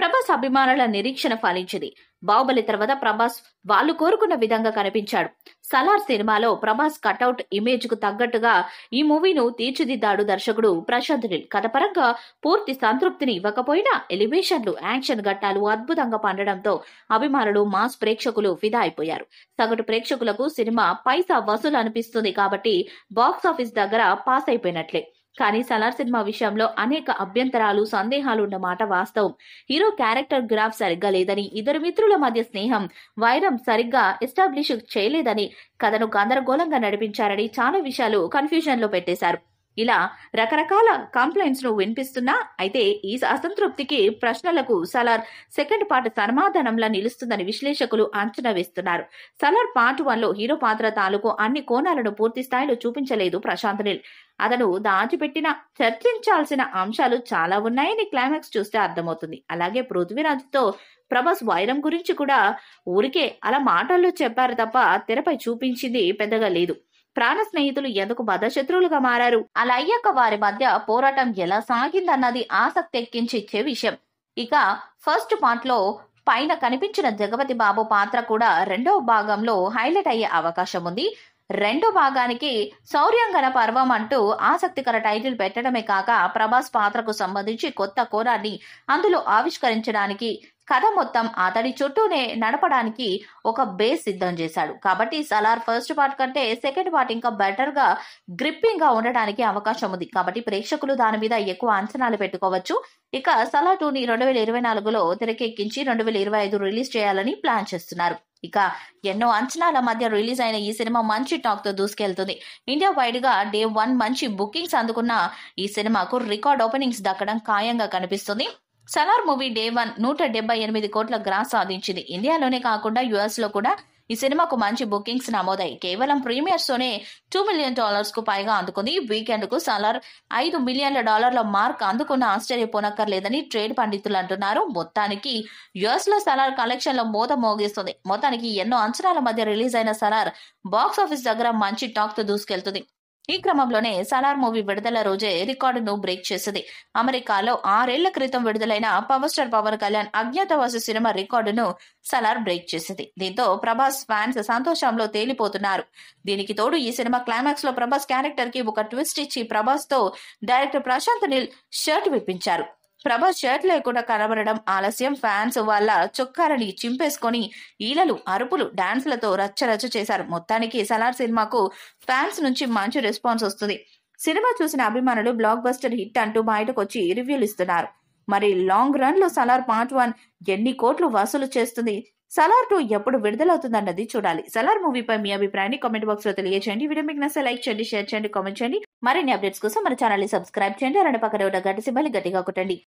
ప్రభాస్ అభిమానుల నిరీక్షణ ఫలించింది. బాహుబలి తర్వాత ప్రభాస్ వాళ్ళు కోరుకున్న విధంగా కనిపించాడు. సలార్ సినిమాలో ప్రభాస్ కటౌట్ ఇమేజ్కు తగ్గట్టుగా ఈ మూవీను తీర్చిదిద్దాడు దర్శకుడు ప్రశాంత్ నిల్. కథపరంగా పూర్తి సంతృప్తిని ఇవ్వకపోయినా ఎలివేషన్లు యాక్షన్ ఘట్టాలు అద్భుతంగా పండడంతో అభిమానులు మాస్ ప్రేక్షకులు ఫిదా అయిపోయారు. సగటు ప్రేక్షకులకు సినిమా పైసా వసూలు అనిపిస్తుంది కాబట్టి బాక్స్ ఆఫీస్ దగ్గర పాస్ అయిపోయినట్లే. కానీ సలార్ సినిమా విషయంలో అనేక అభ్యంతరాలు సందేహాలున్న మాట వాస్తవం. హీరో క్యారెక్టర్ గ్రాఫ్ సరిగ్గా లేదని ఇద్దరు మిత్రుల మధ్య స్నేహం వైరం సరిగ్గా ఎస్టాబ్లిష్ చేయలేదని కథను గందరగోళంగా నడిపించారని చాలా విషయాలు కన్ఫ్యూజన్లో పెట్టేశారు. ఇలా రకరకాల కంప్లైంట్స్ను వినిపిస్తున్నా అయితే ఈ అసంతృప్తికి ప్రశ్నలకు సలార్ సెకండ్ పార్ట్ సమాధానంలా నిలుస్తుందని విశ్లేషకులు అంచనా వేస్తున్నారు. సలార్ పార్ట్ వన్లో హీరో పాత్ర తాలూకు అన్ని కోణాలను పూర్తి స్థాయిలో చూపించలేదు ప్రశాంత్ నీల్. అతను దాచిపెట్టిన చర్చించాల్సిన అంశాలు చాలా ఉన్నాయని క్లైమాక్స్ చూస్తే అర్థమవుతుంది. అలాగే పృథ్వీరాజ్తో ప్రభాస్ వైరం గురించి కూడా ఊరికే అలా మాటల్లో చెప్పారు తప్ప తెరపై చూపించింది పెద్దగా లేదు. ప్రాణ స్నేహితులు ఎందుకు బద్ధశత్రువులుగా మారారు? అలా అయ్యాక వారి మధ్య పోరాటం ఎలా సాగిందన్నది ఆసక్తి ఎక్కించిచ్చే విషయం. ఇక ఫస్ట్ పార్ట్లో పైన కనిపించిన జగపతి బాబు పాత్ర కూడా రెండవ భాగంలో హైలైట్ అయ్యే అవకాశం ఉంది. రెండో భాగానికి శౌర్యంగన పర్వం అంటూ ఆసక్తికర టైటిల్ పెట్టడమే కాక ప్రభాస్ పాత్రకు సంబంధించి కొత్త కోణాన్ని అందులో ఆవిష్కరించడానికి కథ మొత్తం అతడి చుట్టూనే నడపడానికి ఒక బేస్ సిద్ధం చేశాడు. కాబట్టి సలార్ ఫస్ట్ పార్ట్ కంటే సెకండ్ పార్ట్ ఇంకా బెటర్గా గ్రిప్పింగ్గా ఉండడానికి అవకాశం ఉంది. కాబట్టి ప్రేక్షకులు దాని మీద ఎక్కువ అంచనాలు పెట్టుకోవచ్చు. ఇక సలార్ టూని రెండు వేల ఇరవై నాలుగులో తెరకెక్కించి రెండు వేల ఇరవై ఐదు రిలీజ్ చేయాలని ప్లాన్ చేస్తున్నారు. ఇక ఎన్నో అంచనాల మధ్య రిలీజ్ అయిన ఈ సినిమా మంచి టాక్తో దూసుకెళ్తుంది. ఇండియా వైడ్గా డే వన్ మంచి బుకింగ్స్ అందుకున్న ఈ సినిమాకు రికార్డ్ ఓపెనింగ్స్ దక్కడం ఖాయంగా కనిపిస్తుంది. సలార్ మూవీ డే వన్ నూట డెబ్బై ఎనిమిది కోట్ల గ్రాస్ సాధించింది. ఇండియాలోనే కాకుండా యుఎస్లో కూడా ఈ సినిమాకు మంచి బుకింగ్స్ నమోదాయి. కేవలం ప్రీమియర్స్తోనే టూ మిలియన్ డాలర్స్కు పైగా అందుకుంది. వీకెండ్కు సలార్ ఐదు మిలియన్ల డాలర్ల మార్క్ అందుకున్న ఆశ్చర్యపోనక్కర్లేదని ట్రేడ్ పండితులు అంటున్నారు. మొత్తానికి యుఎస్లో సలార్ కలెక్షన్లో మోత మోగిస్తుంది. మొత్తానికి ఎన్నో అంచనాల మధ్య రిలీజ్ అయిన సలార్ బాక్స్ ఆఫీస్ దగ్గర మంచి టాక్తో దూసుకెళ్తుంది. ఈ క్రమంలోనే సలార్ మూవీ విడుదల రోజే రికార్డును బ్రేక్ చేసింది. అమెరికాలో ఆరేళ్ళ క్రితం విడుదలైన పవర్ స్టార్ పవన్ కళ్యాణ్ అజ్ఞాతవాసి సినిమా రికార్డును సలార్ బ్రేక్ చేసింది. దీంతో ప్రభాస్ ఫ్యాన్స్ సంతోషంలో తేలిపోతున్నారు. దీనికి తోడు ఈ సినిమా క్లైమాక్స్లో ప్రభాస్ క్యారెక్టర్కి ఒక ట్విస్ట్ ఇచ్చి ప్రభాస్తో డైరెక్టర్ ప్రశాంత్ నీల్ షర్ట్ విప్పించారు. ప్రభాస్ షర్ట్ లేకుండా కనబడడం ఆలస్యం. ఫ్యాన్స్ వాళ్ళ చొక్కాలని చింపేసుకొని ఈలలు అరుపులు డాన్స్లతో రచ్చరచ్చ చేశారు. మొత్తానికి సలార్ సినిమాకు ఫ్యాన్స్ నుంచి మంచి రెస్పాన్స్ వస్తుంది. సినిమా చూసిన అభిమానులు బ్లాక్ బస్టర్ హిట్ అంటూ బయటకు వచ్చి రివ్యూలు ఇస్తున్నారు. మరి లాంగ్ రన్లో సలార్ పార్ట్ వన్ ఎన్ని కోట్లు వసూలు చేస్తుంది? సలార్ టూ ఎప్పుడు విడుదలవుతుందన్నది చూడాలి. సలార్ మూవీపై మీ అభిప్రాయాన్ని కామెంట్ బాక్స్లో తెలియజేయండి వీడియో మీకు నచ్చే లైక్ చేయండి షేర్ చేయండి కామెంట్ చేయండి. మరిన్ని అప్డేట్స్ కోసం మన ఛానల్ని సబ్స్క్రైబ్ చేయండి. అలాంటి పక్కన ఉన్న గట్టి సిబ్బంది గట్టిగా కొట్టండి.